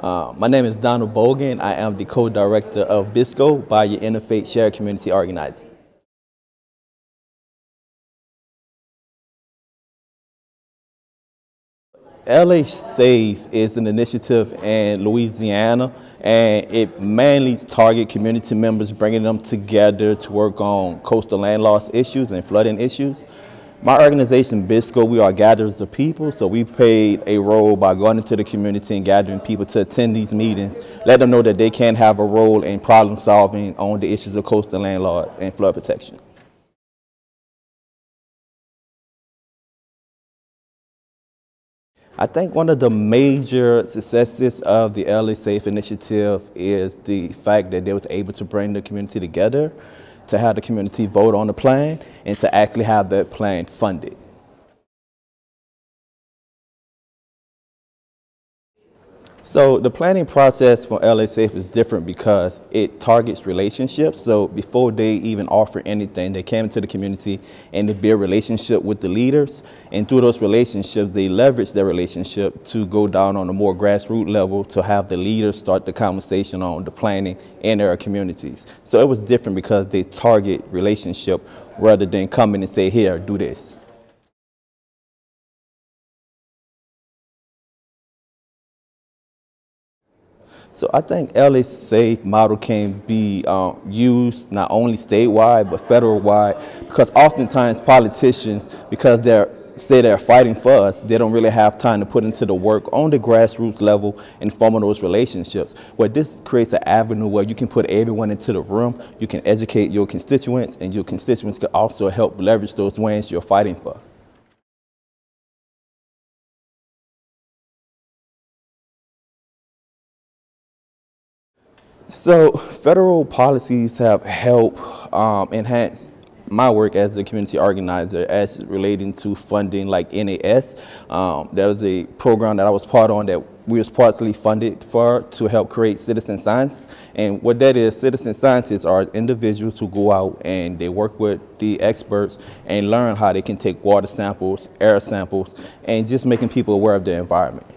Uh, my name is Donald Bogen. I am the co-director of BISCO, by Bayou Interfaith Shared Community Organizing. LA Safe is an initiative in Louisiana and it mainly targets community members, bringing them together to work on coastal land loss issues and flooding issues. My organization, BISCO, we are gatherers of people, so we played a role by going into the community and gathering people to attend these meetings, let them know that they can have a role in problem solving on the issues of coastal land loss and flood protection. I think one of the major successes of the LA Safe initiative is the fact that they was able to bring the community together, to have the community vote on the plan, and to actually have that plan funded. So the planning process for LA Safe is different because it targets relationships. So before they even offer anything, they came into the community and they build relationship with the leaders. And through those relationships, they leverage their relationship to go down on a more grassroots level to have the leaders start the conversation on the planning in their communities. So it was different because they target relationship rather than coming and say, here, do this. So I think LA Safe model can be um, used not only statewide but federal-wide because oftentimes politicians, because they're say they're fighting for us, they don't really have time to put into the work on the grassroots level and forming those relationships. Where this creates an avenue where you can put everyone into the room, you can educate your constituents, and your constituents can also help leverage those wins you're fighting for. So federal policies have helped um, enhance my work as a community organizer as relating to funding like NAS. Um, there was a program that I was part on that we was partially funded for to help create citizen science. And what that is, citizen scientists are individuals who go out and they work with the experts and learn how they can take water samples, air samples, and just making people aware of their environment.